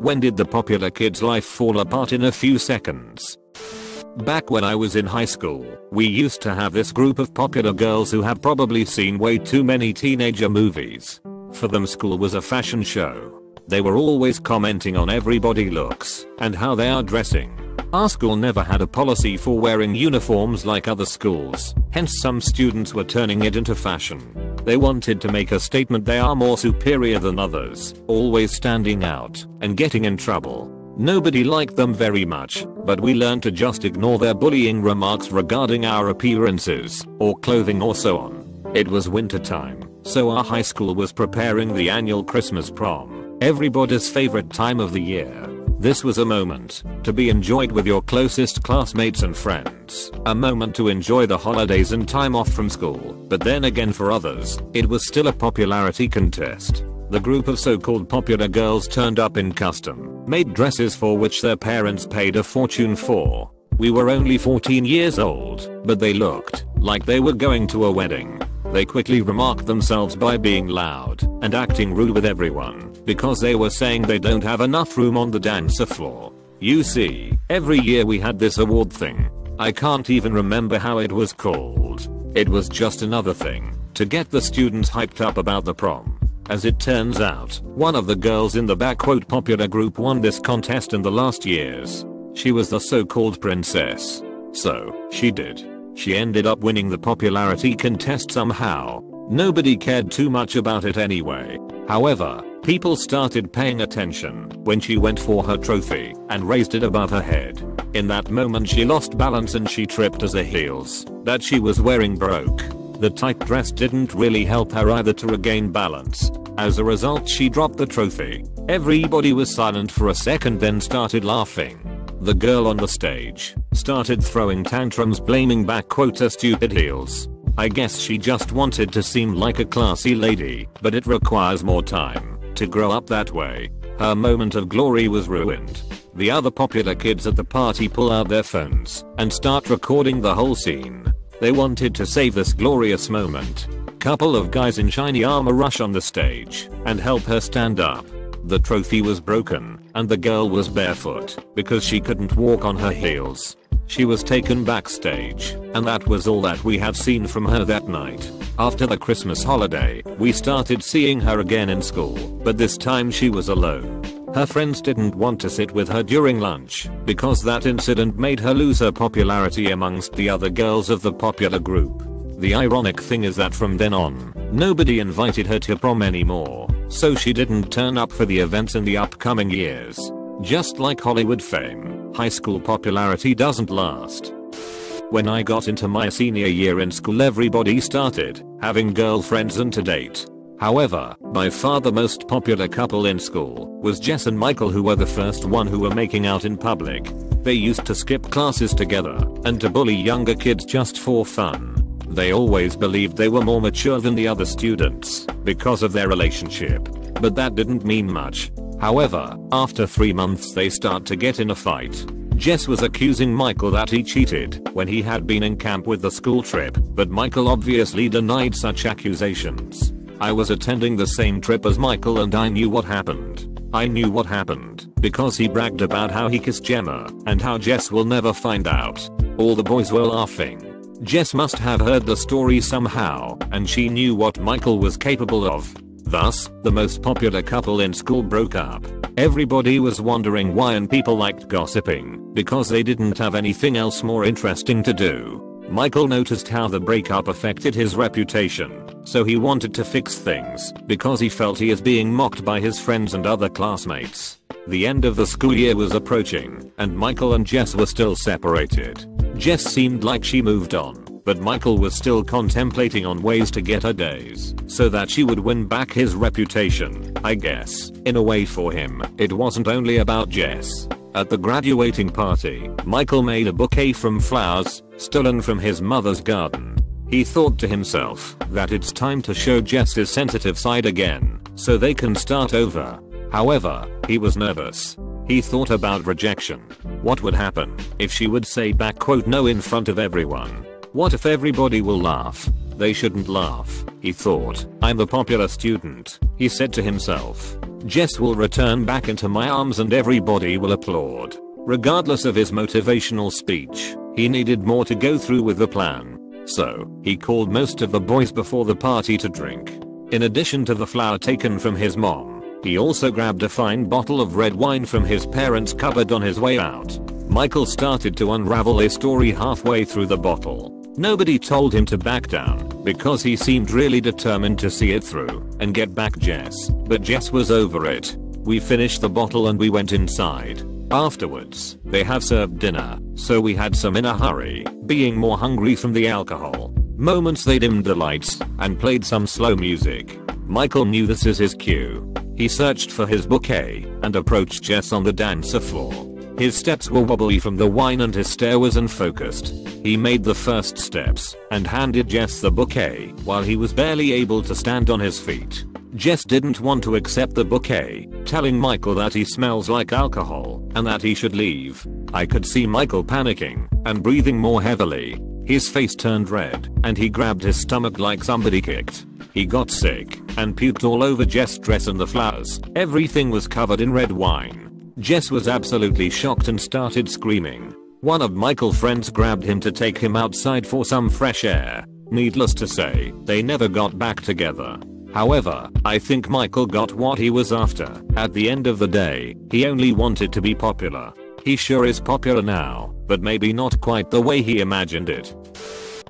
When did the popular kid's life fall apart in a few seconds? Back when I was in high school, we used to have this group of popular girls who have probably seen way too many teenager movies. For them school was a fashion show. They were always commenting on everybody looks and how they are dressing. Our school never had a policy for wearing uniforms like other schools, hence some students were turning it into fashion. They wanted to make a statement they are more superior than others, always standing out and getting in trouble. Nobody liked them very much, but we learned to just ignore their bullying remarks regarding our appearances, or clothing or so on. It was winter time, so our high school was preparing the annual Christmas prom, everybody's favorite time of the year. This was a moment to be enjoyed with your closest classmates and friends. A moment to enjoy the holidays and time off from school. But then again for others, it was still a popularity contest. The group of so-called popular girls turned up in custom made dresses for which their parents paid a fortune for. We were only 14 years old, but they looked like they were going to a wedding. They quickly remarked themselves by being loud and acting rude with everyone because they were saying they don't have enough room on the dancer floor. You see, every year we had this award thing. I can't even remember how it was called. It was just another thing to get the students hyped up about the prom. As it turns out, one of the girls in the back quote popular group won this contest in the last years. She was the so-called princess. So, she did. She ended up winning the popularity contest somehow. Nobody cared too much about it anyway. However, people started paying attention when she went for her trophy and raised it above her head. In that moment she lost balance and she tripped as the heels that she was wearing broke. The tight dress didn't really help her either to regain balance. As a result she dropped the trophy. Everybody was silent for a second then started laughing. The girl on the stage started throwing tantrums blaming back quote her stupid heels. I guess she just wanted to seem like a classy lady, but it requires more time to grow up that way. Her moment of glory was ruined. The other popular kids at the party pull out their phones and start recording the whole scene. They wanted to save this glorious moment. Couple of guys in shiny armor rush on the stage and help her stand up. The trophy was broken and the girl was barefoot because she couldn't walk on her heels. She was taken backstage and that was all that we have seen from her that night. After the Christmas holiday, we started seeing her again in school, but this time she was alone. Her friends didn't want to sit with her during lunch because that incident made her lose her popularity amongst the other girls of the popular group. The ironic thing is that from then on, nobody invited her to prom anymore, so she didn't turn up for the events in the upcoming years. Just like Hollywood fame, high school popularity doesn't last. When I got into my senior year in school everybody started having girlfriends and to date. However, by far the most popular couple in school was Jess and Michael who were the first one who were making out in public. They used to skip classes together and to bully younger kids just for fun. They always believed they were more mature than the other students because of their relationship. But that didn't mean much. However, after 3 months they start to get in a fight. Jess was accusing Michael that he cheated when he had been in camp with the school trip, but Michael obviously denied such accusations. I was attending the same trip as Michael and I knew what happened. I knew what happened because he bragged about how he kissed Gemma and how Jess will never find out. All the boys were laughing. Jess must have heard the story somehow and she knew what Michael was capable of. Thus, the most popular couple in school broke up. Everybody was wondering why and people liked gossiping because they didn't have anything else more interesting to do. Michael noticed how the breakup affected his reputation, so he wanted to fix things because he felt he is being mocked by his friends and other classmates. The end of the school year was approaching, and Michael and Jess were still separated. Jess seemed like she moved on, but Michael was still contemplating on ways to get her days so that she would win back his reputation, I guess. In a way for him, it wasn't only about Jess. At the graduating party, Michael made a bouquet from flowers, stolen from his mother's garden. He thought to himself that it's time to show Jess's sensitive side again, so they can start over. However, he was nervous. He thought about rejection. What would happen if she would say back quote no in front of everyone? What if everybody will laugh? They shouldn't laugh, he thought. I'm a popular student, he said to himself. Jess will return back into my arms and everybody will applaud. Regardless of his motivational speech, he needed more to go through with the plan. So, he called most of the boys before the party to drink. In addition to the flour taken from his mom, he also grabbed a fine bottle of red wine from his parents' cupboard on his way out. Michael started to unravel a story halfway through the bottle. Nobody told him to back down because he seemed really determined to see it through and get back Jess, but Jess was over it. We finished the bottle and we went inside. Afterwards, they have served dinner, so we had some in a hurry, being more hungry from the alcohol. Moments they dimmed the lights and played some slow music. Michael knew this is his cue. He searched for his bouquet and approached Jess on the dancer floor. His steps were wobbly from the wine and his stare was unfocused. He made the first steps and handed Jess the bouquet while he was barely able to stand on his feet. Jess didn't want to accept the bouquet, telling Michael that he smells like alcohol and that he should leave. I could see Michael panicking and breathing more heavily. His face turned red and he grabbed his stomach like somebody kicked. He got sick and puked all over Jess' dress and the flowers. Everything was covered in red wine. Jess was absolutely shocked and started screaming. One of Michael's friends grabbed him to take him outside for some fresh air. Needless to say, they never got back together. However, I think Michael got what he was after. At the end of the day, he only wanted to be popular. He sure is popular now, but maybe not quite the way he imagined it.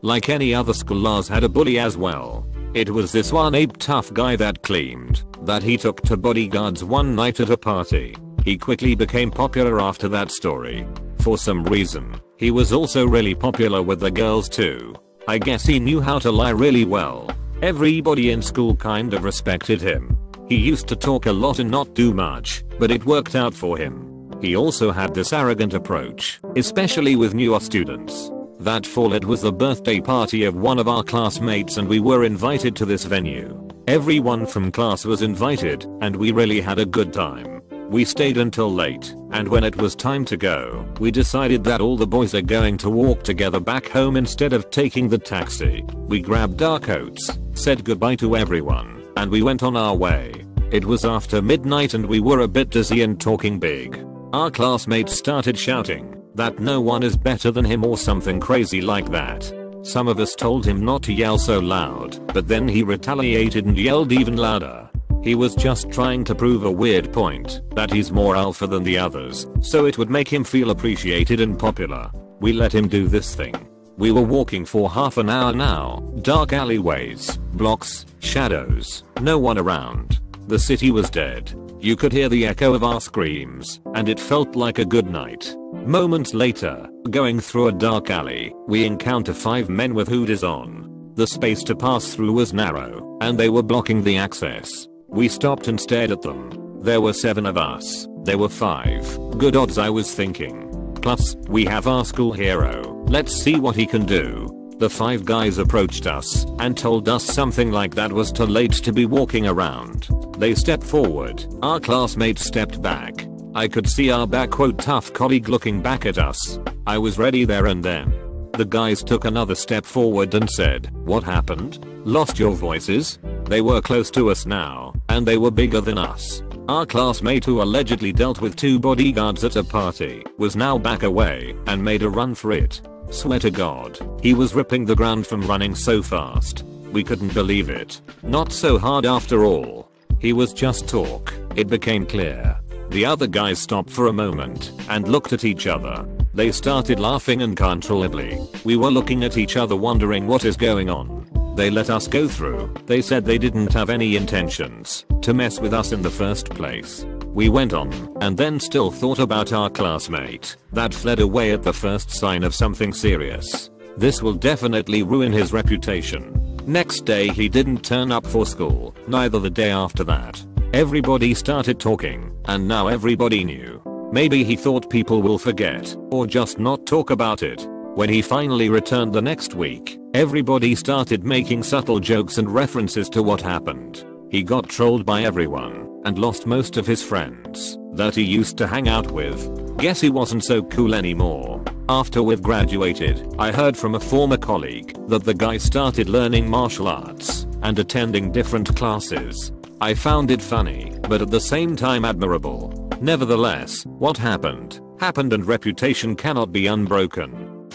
Like any other school Lars had a bully as well. It was this one ape tough guy that claimed that he took to bodyguards one night at a party. He quickly became popular after that story. For some reason, he was also really popular with the girls too. I guess he knew how to lie really well. Everybody in school kind of respected him. He used to talk a lot and not do much, but it worked out for him. He also had this arrogant approach, especially with newer students. That fall it was the birthday party of one of our classmates and we were invited to this venue. Everyone from class was invited and we really had a good time. We stayed until late, and when it was time to go, we decided that all the boys are going to walk together back home instead of taking the taxi. We grabbed our coats, said goodbye to everyone, and we went on our way. It was after midnight and we were a bit dizzy and talking big. Our classmates started shouting that no one is better than him or something crazy like that. Some of us told him not to yell so loud, but then he retaliated and yelled even louder. He was just trying to prove a weird point, that he's more alpha than the others, so it would make him feel appreciated and popular. We let him do this thing. We were walking for half an hour now, dark alleyways, blocks, shadows, no one around. The city was dead. You could hear the echo of our screams, and it felt like a good night. Moments later, going through a dark alley, we encounter five men with hoodies on. The space to pass through was narrow, and they were blocking the access. We stopped and stared at them. There were seven of us. There were five. Good odds I was thinking. Plus, we have our school hero. Let's see what he can do. The five guys approached us and told us something like that was too late to be walking around. They stepped forward. Our classmates stepped back. I could see our back quote tough colleague looking back at us. I was ready there and then. The guys took another step forward and said, what happened? Lost your voices? They were close to us now, and they were bigger than us. Our classmate who allegedly dealt with two bodyguards at a party was now back away and made a run for it. Swear to god, he was ripping the ground from running so fast. We couldn't believe it. Not so hard after all. He was just talk. It became clear. The other guys stopped for a moment and looked at each other. They started laughing uncontrollably. We were looking at each other wondering what is going on. They let us go through. They said they didn't have any intentions to mess with us in the first place. We went on and then still thought about our classmate that fled away at the first sign of something serious. This will definitely ruin his reputation. Next day he didn't turn up for school, neither the day after that. Everybody started talking, and now everybody knew. Maybe he thought people will forget, or just not talk about it. When he finally returned the next week, everybody started making subtle jokes and references to what happened. He got trolled by everyone and lost most of his friends that he used to hang out with. Guess he wasn't so cool anymore. After we've graduated, I heard from a former colleague that the guy started learning martial arts and attending different classes. I found it funny but at the same time admirable. Nevertheless, what happened, happened and reputation cannot be unbroken.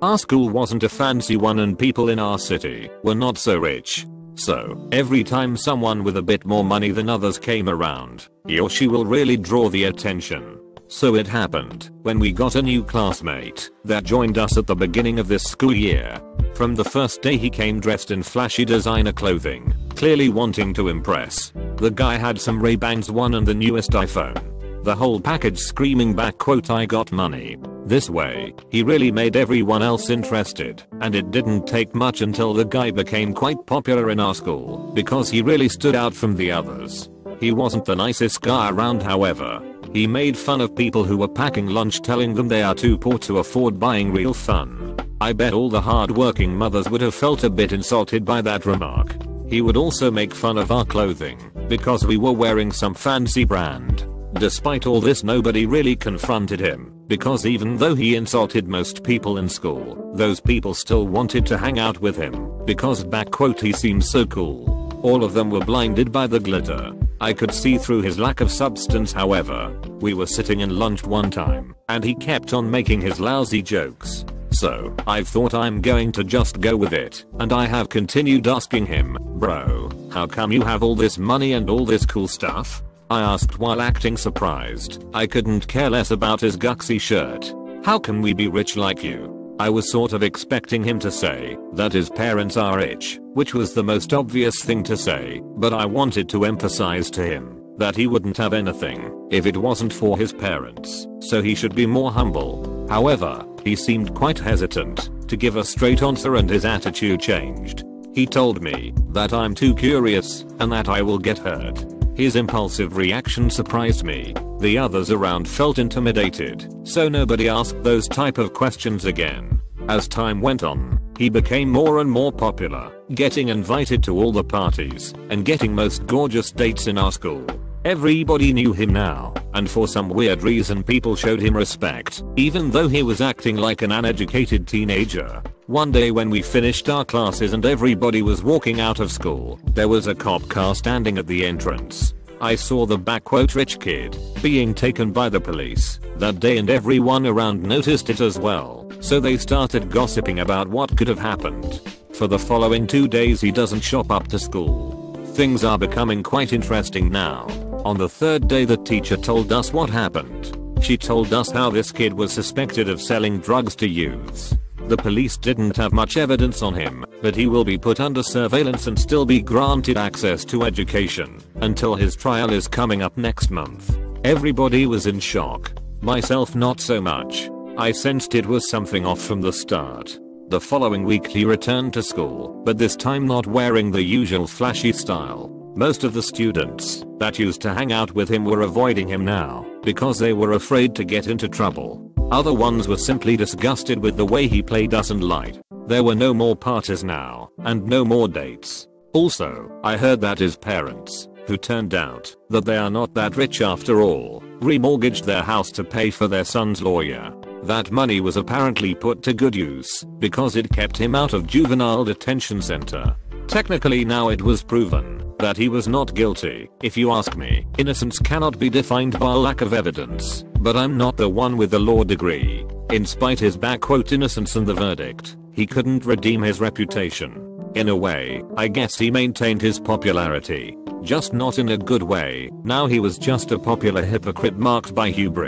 Our school wasn't a fancy one and people in our city were not so rich. So, every time someone with a bit more money than others came around, he or she will really draw the attention. So it happened, when we got a new classmate that joined us at the beginning of this school year. From the first day he came dressed in flashy designer clothing, clearly wanting to impress. The guy had some Ray-Bans one and the newest iPhone. The whole package screaming back quote I got money. This way, he really made everyone else interested, and it didn't take much until the guy became quite popular in our school because he really stood out from the others. He wasn't the nicest guy around however. He made fun of people who were packing lunch telling them they are too poor to afford buying real fun. I bet all the hard-working mothers would have felt a bit insulted by that remark. He would also make fun of our clothing because we were wearing some fancy brand. Despite all this nobody really confronted him, because even though he insulted most people in school, those people still wanted to hang out with him, because back quote he seemed so cool. All of them were blinded by the glitter. I could see through his lack of substance however. We were sitting in lunch one time, and he kept on making his lousy jokes. So, I thought I'm going to just go with it, and I have continued asking him, bro, how come you have all this money and all this cool stuff? I asked while acting surprised. I couldn't care less about his Gucci shirt. How can we be rich like you? I was sort of expecting him to say that his parents are rich, which was the most obvious thing to say, but I wanted to emphasize to him that he wouldn't have anything if it wasn't for his parents, so he should be more humble. However, he seemed quite hesitant to give a straight answer and his attitude changed. He told me that I'm too curious and that I will get hurt. His impulsive reaction surprised me. The others around felt intimidated, so nobody asked those type of questions again. As time went on, he became more and more popular, getting invited to all the parties, and getting most gorgeous dates in our school. Everybody knew him now, and for some weird reason people showed him respect, even though he was acting like an uneducated teenager. One day when we finished our classes and everybody was walking out of school, there was a cop car standing at the entrance. I saw the back quote rich kid being taken by the police that day and everyone around noticed it as well, so they started gossiping about what could have happened. For the following two days he doesn't shop up to school. Things are becoming quite interesting now. On the third day the teacher told us what happened. She told us how this kid was suspected of selling drugs to youths. The police didn't have much evidence on him, but he will be put under surveillance and still be granted access to education until his trial is coming up next month. Everybody was in shock. Myself not so much. I sensed it was something off from the start. The following week he returned to school, but this time not wearing the usual flashy style. Most of the students that used to hang out with him were avoiding him now because they were afraid to get into trouble. Other ones were simply disgusted with the way he played us and lied. There were no more parties now, and no more dates. Also, I heard that his parents, who turned out that they are not that rich after all, remortgaged their house to pay for their son's lawyer. That money was apparently put to good use because it kept him out of juvenile detention center. Technically now it was proven that he was not guilty. If you ask me, innocence cannot be defined by lack of evidence, but I'm not the one with the law degree. In spite his backquote innocence and the verdict, he couldn't redeem his reputation. In a way, I guess he maintained his popularity. Just not in a good way, now he was just a popular hypocrite marked by hubris.